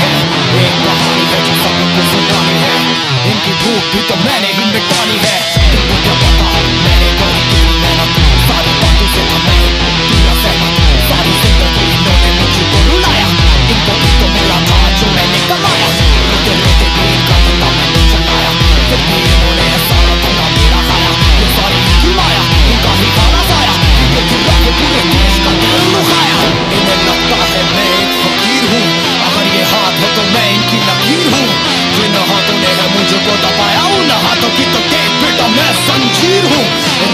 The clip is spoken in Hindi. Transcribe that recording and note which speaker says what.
Speaker 1: है एक कहानी है जो सबको भी तो मैंने ही मिटानी है तुमको क्या पता मैंने कहीं को दबाया उन हाथों की तो टेप मैं संजीर हूँ